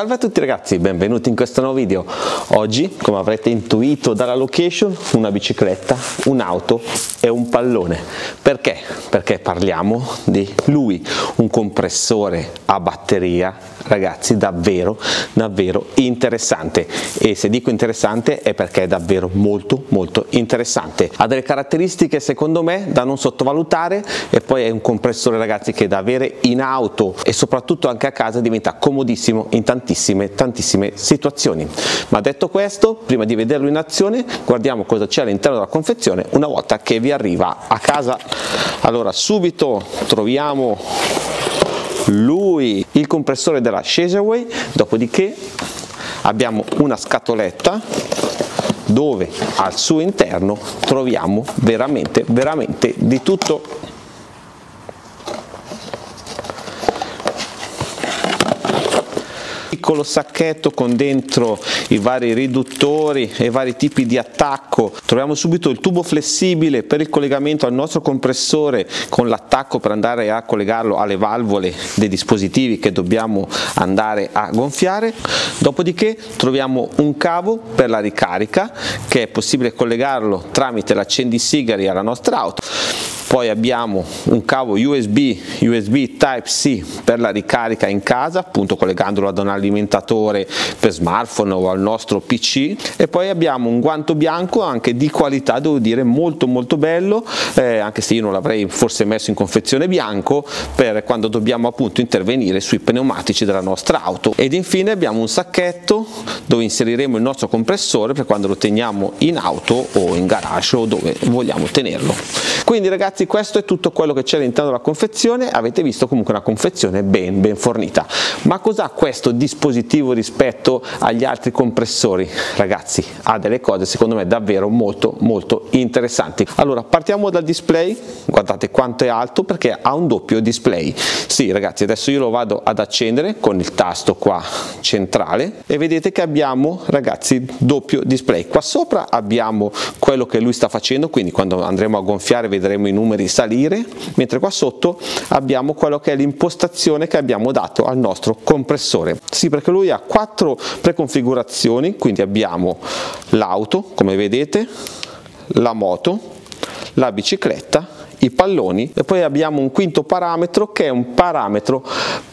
Salve a tutti ragazzi, benvenuti in questo nuovo video. Oggi, come avrete intuito dalla location, una bicicletta, un'auto e un pallone. Perché? Perché parliamo di lui, un compressore a batteria, ragazzi, davvero, davvero interessante. E se dico interessante è perché è davvero molto, molto interessante. Ha delle caratteristiche, secondo me, da non sottovalutare e poi è un compressore, ragazzi, che da avere in auto e soprattutto anche a casa diventa comodissimo in tanti tantissime, tantissime situazioni. Ma detto questo, prima di vederlo in azione, guardiamo cosa c'è all'interno della confezione una volta che vi arriva a casa. Allora, subito troviamo lui, il compressore della Shazerway, dopodiché abbiamo una scatoletta dove al suo interno troviamo veramente, veramente di tutto piccolo sacchetto con dentro i vari riduttori e vari tipi di attacco. Troviamo subito il tubo flessibile per il collegamento al nostro compressore con l'attacco per andare a collegarlo alle valvole dei dispositivi che dobbiamo andare a gonfiare. Dopodiché troviamo un cavo per la ricarica che è possibile collegarlo tramite l'accendisigari alla nostra auto poi abbiamo un cavo USB, USB Type-C per la ricarica in casa, appunto collegandolo ad un alimentatore per smartphone o al nostro PC e poi abbiamo un guanto bianco anche di qualità, devo dire molto molto bello, eh, anche se io non l'avrei forse messo in confezione bianco per quando dobbiamo appunto intervenire sui pneumatici della nostra auto ed infine abbiamo un sacchetto dove inseriremo il nostro compressore per quando lo teniamo in auto o in garage o dove vogliamo tenerlo. Quindi ragazzi ragazzi questo è tutto quello che c'è all'interno della confezione, avete visto comunque una confezione ben, ben fornita. Ma cos'ha questo dispositivo rispetto agli altri compressori? Ragazzi, ha delle cose secondo me davvero molto molto interessanti. Allora partiamo dal display, guardate quanto è alto perché ha un doppio display. Sì ragazzi, adesso io lo vado ad accendere con il tasto qua centrale e vedete che abbiamo ragazzi doppio display. Qua sopra abbiamo quello che lui sta facendo, quindi quando andremo a gonfiare vedremo i numeri numeri salire, mentre qua sotto abbiamo quello che è l'impostazione che abbiamo dato al nostro compressore. Sì, perché lui ha quattro preconfigurazioni, quindi abbiamo l'auto, come vedete, la moto, la bicicletta i palloni e poi abbiamo un quinto parametro che è un parametro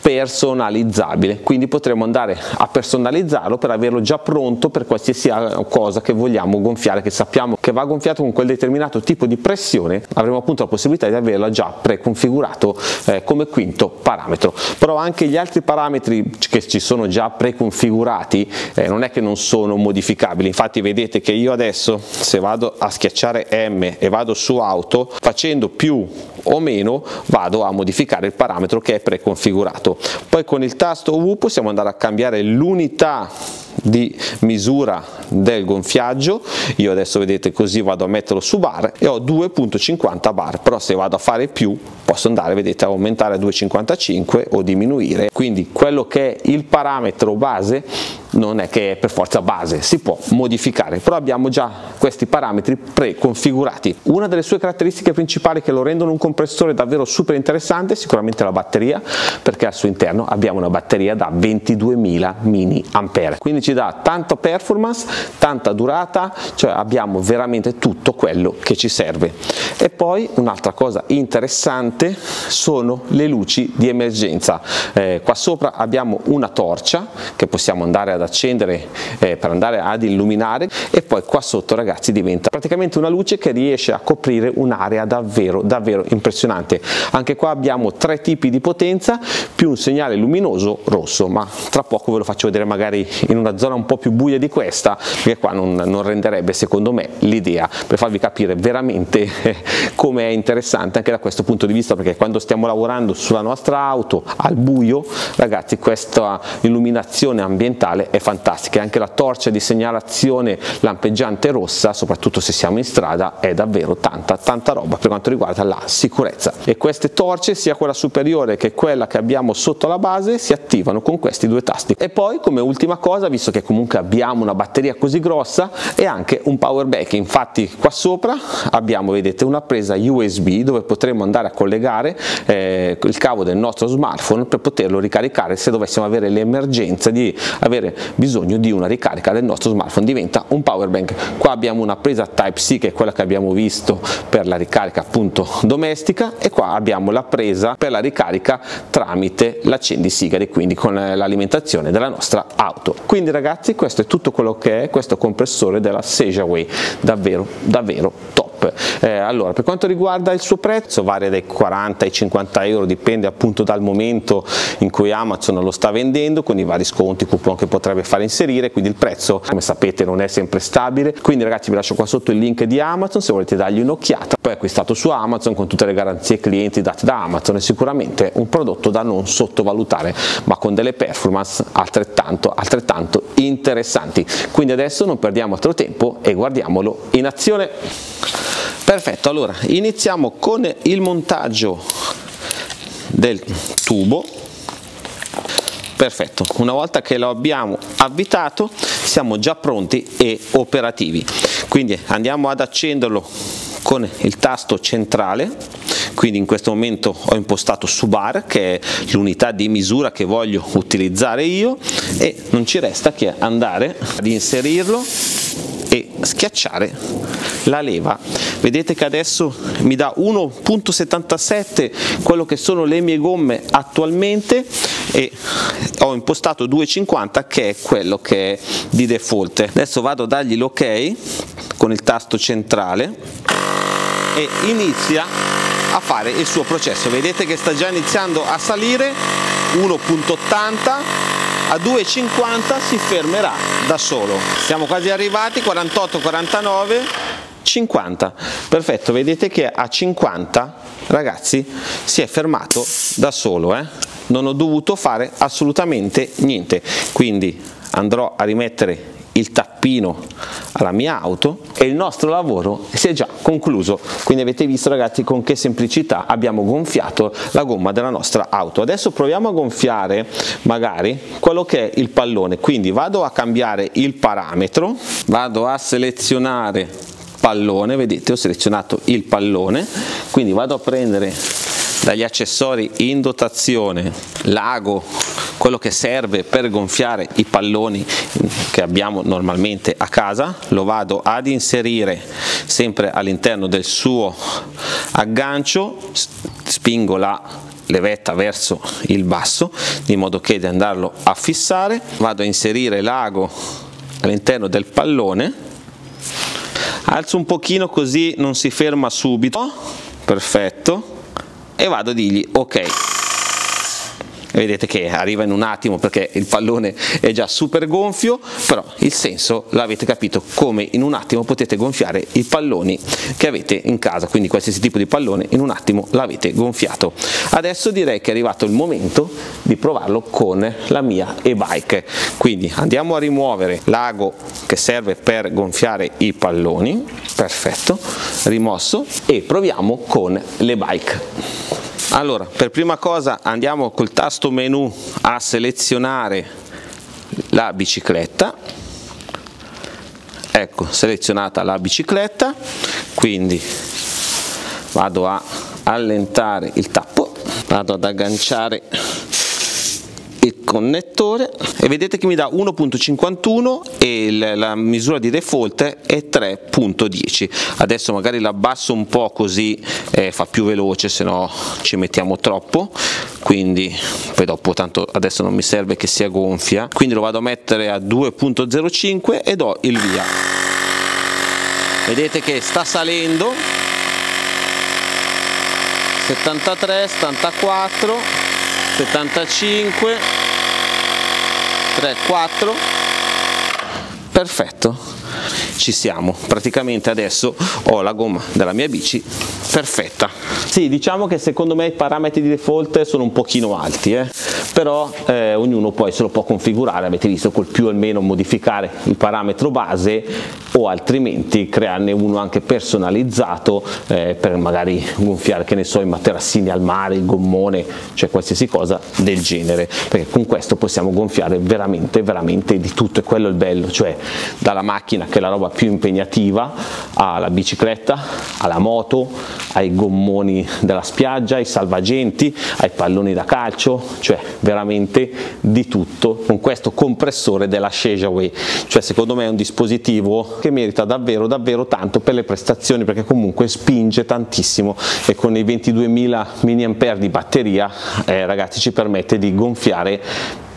personalizzabile. Quindi potremo andare a personalizzarlo per averlo già pronto per qualsiasi cosa che vogliamo gonfiare che sappiamo che va gonfiato con quel determinato tipo di pressione avremo appunto la possibilità di averla già preconfigurato eh, come quinto parametro. Però anche gli altri parametri che ci sono già preconfigurati eh, non è che non sono modificabili. Infatti vedete che io adesso se vado a schiacciare M e vado su auto facendo più o meno vado a modificare il parametro che è preconfigurato. Poi con il tasto U possiamo andare a cambiare l'unità di misura del gonfiaggio io adesso vedete così vado a metterlo su bar e ho 2.50 bar però se vado a fare più posso andare vedete a aumentare a 2.55 o diminuire quindi quello che è il parametro base non è che è per forza base, si può modificare, però abbiamo già questi parametri preconfigurati. Una delle sue caratteristiche principali che lo rendono un compressore davvero super interessante è sicuramente la batteria, perché al suo interno abbiamo una batteria da 22.000 mAh, quindi ci dà tanta performance, tanta durata, cioè abbiamo veramente tutto quello che ci serve. E poi un'altra cosa interessante sono le luci di emergenza. Eh, qua sopra abbiamo una torcia che possiamo andare ad accendere eh, per andare ad illuminare e poi qua sotto ragazzi diventa praticamente una luce che riesce a coprire un'area davvero davvero impressionante. Anche qua abbiamo tre tipi di potenza più un segnale luminoso rosso ma tra poco ve lo faccio vedere magari in una zona un po' più buia di questa perché qua non, non renderebbe secondo me l'idea per farvi capire veramente eh, come è interessante anche da questo punto di vista perché quando stiamo lavorando sulla nostra auto al buio ragazzi questa illuminazione ambientale è fantastica, anche la torcia di segnalazione lampeggiante rossa, soprattutto se siamo in strada, è davvero tanta, tanta roba per quanto riguarda la sicurezza. E queste torce, sia quella superiore che quella che abbiamo sotto la base, si attivano con questi due tasti. E poi, come ultima cosa, visto che comunque abbiamo una batteria così grossa, è anche un power bank. Infatti qua sopra abbiamo, vedete, una presa USB dove potremo andare a collegare eh, il cavo del nostro smartphone per poterlo ricaricare se dovessimo avere l'emergenza di avere bisogno di una ricarica del nostro smartphone diventa un power bank. Qua abbiamo una presa type C che è quella che abbiamo visto per la ricarica appunto domestica e qua abbiamo la presa per la ricarica tramite l'accendisigari quindi con l'alimentazione della nostra auto. Quindi ragazzi questo è tutto quello che è questo compressore della Sejaway davvero davvero top eh, allora, per quanto riguarda il suo prezzo varia dai 40 ai 50 euro, dipende appunto dal momento in cui Amazon lo sta vendendo, con i vari sconti, coupon che potrebbe fare inserire, quindi il prezzo come sapete non è sempre stabile, quindi ragazzi vi lascio qua sotto il link di Amazon se volete dargli un'occhiata, poi acquistato su Amazon con tutte le garanzie clienti date da Amazon è sicuramente un prodotto da non sottovalutare, ma con delle performance altrettanto, altrettanto interessanti. Quindi adesso non perdiamo altro tempo e guardiamolo in azione. Perfetto, allora iniziamo con il montaggio del tubo. Perfetto, una volta che lo abbiamo avvitato siamo già pronti e operativi. Quindi andiamo ad accenderlo con il tasto centrale quindi in questo momento ho impostato Subar che è l'unità di misura che voglio utilizzare io e non ci resta che andare ad inserirlo e schiacciare la leva vedete che adesso mi dà 1.77 quello che sono le mie gomme attualmente e ho impostato 2.50 che è quello che è di default. Adesso vado a dargli l'ok con il tasto centrale e inizia a fare il suo processo. Vedete che sta già iniziando a salire 1.80 a 2,50 si fermerà da solo. Siamo quasi arrivati 48 49 50 perfetto vedete che a 50 ragazzi si è fermato da solo eh? non ho dovuto fare assolutamente niente. Quindi andrò a rimettere il tappino alla mia auto e il nostro lavoro si è già concluso. Quindi avete visto ragazzi con che semplicità abbiamo gonfiato la gomma della nostra auto. Adesso proviamo a gonfiare magari quello che è il pallone. Quindi vado a cambiare il parametro. Vado a selezionare pallone vedete ho selezionato il pallone quindi vado a prendere dagli accessori in dotazione l'ago quello che serve per gonfiare i palloni che abbiamo normalmente a casa lo vado ad inserire sempre all'interno del suo aggancio spingo la levetta verso il basso di modo che di andarlo a fissare vado a inserire l'ago all'interno del pallone alzo un pochino così non si ferma subito. Perfetto. E vado a dirgli ok vedete che arriva in un attimo perché il pallone è già super gonfio però il senso l'avete capito come in un attimo potete gonfiare i palloni che avete in casa. Quindi qualsiasi tipo di pallone in un attimo l'avete gonfiato. Adesso direi che è arrivato il momento di provarlo con la mia e-bike. Quindi andiamo a rimuovere l'ago che serve per gonfiare i palloni. Perfetto rimosso e proviamo con le bike allora per prima cosa andiamo col tasto menu a selezionare la bicicletta. Ecco selezionata la bicicletta. Quindi vado a allentare il tappo vado ad agganciare il connettore e vedete che mi dà 1.51 e la misura di default è 3.10 adesso magari l'abbasso un po' così eh, fa più veloce se no ci mettiamo troppo. Quindi poi dopo tanto adesso non mi serve che sia gonfia. Quindi lo vado a mettere a 2.05 e do il via. Vedete che sta salendo. 73 74 75 3 4 perfetto. Ci siamo. Praticamente adesso ho la gomma della mia bici perfetta sì diciamo che secondo me i parametri di default sono un pochino alti eh? però eh, ognuno poi se lo può configurare avete visto col più o meno modificare il parametro base o altrimenti crearne uno anche personalizzato eh, per magari gonfiare che ne so i materassini al mare il gommone cioè qualsiasi cosa del genere perché con questo possiamo gonfiare veramente veramente di tutto e quello è il bello cioè dalla macchina che è la roba più impegnativa alla bicicletta alla moto ai gommoni della spiaggia ai salvagenti ai palloni da calcio cioè veramente di tutto con questo compressore della Shejaway cioè secondo me è un dispositivo che merita davvero davvero tanto per le prestazioni perché comunque spinge tantissimo e con i 22.000 mAh di batteria eh, ragazzi ci permette di gonfiare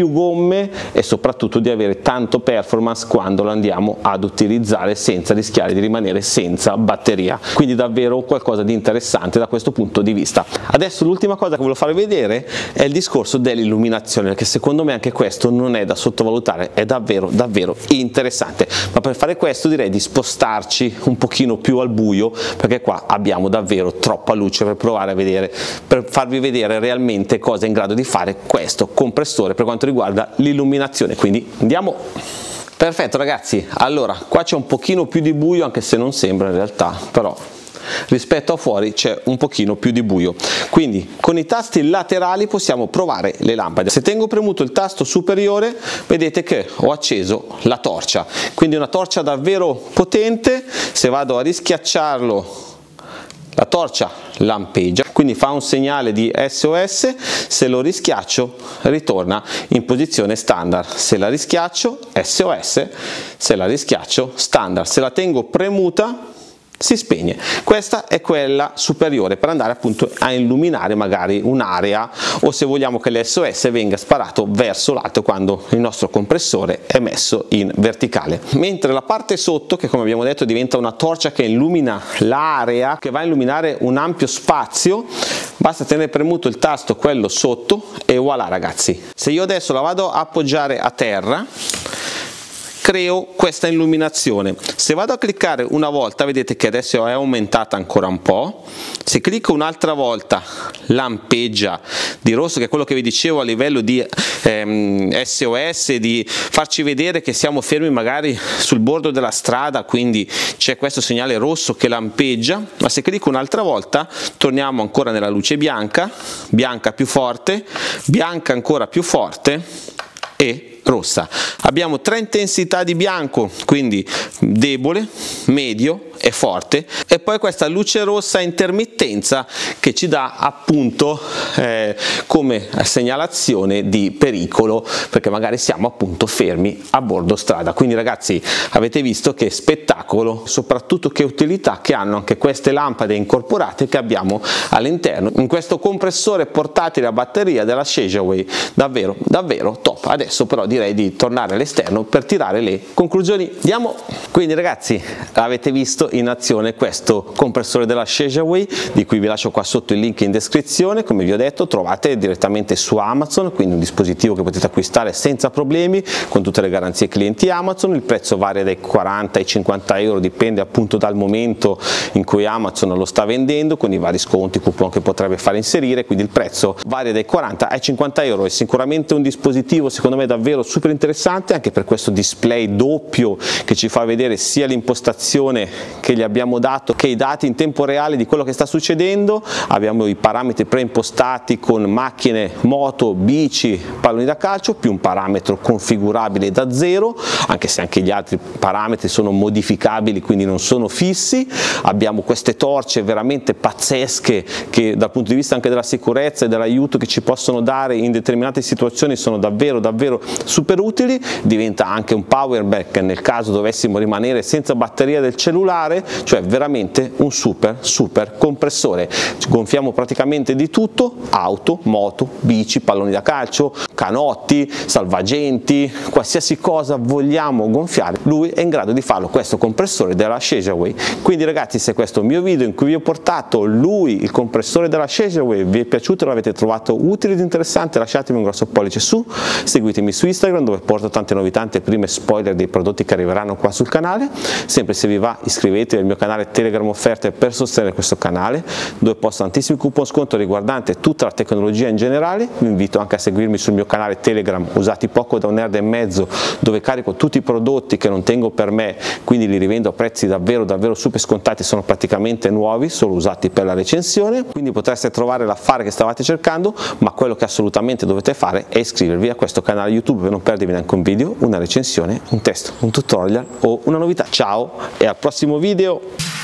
più gomme e soprattutto di avere tanto performance quando lo andiamo ad utilizzare senza rischiare di rimanere senza batteria. Quindi davvero qualcosa di interessante da questo punto di vista. Adesso l'ultima cosa che voglio farvi vedere è il discorso dell'illuminazione perché secondo me anche questo non è da sottovalutare è davvero davvero interessante. Ma per fare questo direi di spostarci un pochino più al buio perché qua abbiamo davvero troppa luce per provare a vedere per farvi vedere realmente cosa è in grado di fare questo compressore per quanto quanto riguarda l'illuminazione. Quindi andiamo. Perfetto ragazzi. Allora qua c'è un pochino più di buio anche se non sembra in realtà però rispetto a fuori c'è un pochino più di buio. Quindi con i tasti laterali possiamo provare le lampade. Se tengo premuto il tasto superiore vedete che ho acceso la torcia. Quindi una torcia davvero potente. Se vado a rischiacciarlo la torcia lampeggia, quindi fa un segnale di SOS, se lo rischiaccio ritorna in posizione standard, se la rischiaccio SOS, se la rischiaccio standard, se la tengo premuta si spegne. Questa è quella superiore per andare appunto a illuminare magari un'area o se vogliamo che l'SOS venga sparato verso l'alto quando il nostro compressore è messo in verticale. Mentre la parte sotto che come abbiamo detto diventa una torcia che illumina l'area, che va a illuminare un ampio spazio, basta tenere premuto il tasto quello sotto e voilà ragazzi. Se io adesso la vado a appoggiare a terra creo questa illuminazione. Se vado a cliccare una volta vedete che adesso è aumentata ancora un po' se clicco un'altra volta lampeggia di rosso che è quello che vi dicevo a livello di ehm, SOS di farci vedere che siamo fermi magari sul bordo della strada quindi c'è questo segnale rosso che lampeggia. Ma se clicco un'altra volta torniamo ancora nella luce bianca bianca più forte bianca ancora più forte e rossa. Abbiamo tre intensità di bianco, quindi debole, medio e forte e poi questa luce rossa intermittenza che ci dà appunto eh, come segnalazione di pericolo perché magari siamo appunto fermi a bordo strada. Quindi ragazzi avete visto che spettacolo soprattutto che utilità che hanno anche queste lampade incorporate che abbiamo all'interno. In questo compressore portatile a batteria della Shejaway davvero davvero top adesso però direi di tornare all'esterno per tirare le conclusioni. Andiamo quindi ragazzi avete visto in azione questo compressore della Shejaway di cui vi lascio qua sotto il link in descrizione. Come vi ho detto trovate direttamente su Amazon quindi un dispositivo che potete acquistare senza problemi con tutte le garanzie clienti Amazon. Il prezzo varia dai 40 ai 50 euro dipende appunto dal momento in cui Amazon lo sta vendendo con i vari sconti coupon che potrebbe fare inserire. Quindi il prezzo varia dai 40 ai 50 euro. È sicuramente un dispositivo secondo me davvero super interessante anche per questo display doppio che ci fa vedere sia l'impostazione che gli abbiamo dato che i dati in tempo reale di quello che sta succedendo, abbiamo i parametri preimpostati con macchine, moto, bici, palloni da calcio, più un parametro configurabile da zero, anche se anche gli altri parametri sono modificabili, quindi non sono fissi, abbiamo queste torce veramente pazzesche che dal punto di vista anche della sicurezza e dell'aiuto che ci possono dare in determinate situazioni sono davvero davvero super utili, diventa anche un power bank nel caso dovessimo rimanere senza batteria del cellulare, cioè veramente un super super compressore. Gonfiamo praticamente di tutto auto, moto, bici, palloni da calcio canotti, salvagenti qualsiasi cosa vogliamo gonfiare lui è in grado di farlo questo compressore della Shejaway quindi ragazzi se questo mio video in cui vi ho portato lui il compressore della Shejaway vi è piaciuto l'avete trovato utile ed interessante lasciatemi un grosso pollice su seguitemi su Instagram dove porto tante novità, prime spoiler dei prodotti che arriveranno qua sul canale, sempre se vi va iscrivetevi al mio canale Telegram offerte per sostenere questo canale dove posto tantissimi coupon sconto riguardante tutta la tecnologia in generale, vi invito anche a seguirmi sul mio canale Telegram usati poco da un nerd e mezzo dove carico tutti i prodotti che non tengo per me, quindi li rivendo a prezzi davvero davvero super scontati, sono praticamente nuovi, solo usati per la recensione, quindi potreste trovare l'affare che stavate cercando, ma quello che assolutamente dovete fare è iscrivervi a questo canale YouTube per non perdervi neanche un video, una recensione, un testo, un tutorial o una novità. Ciao e al prossimo video!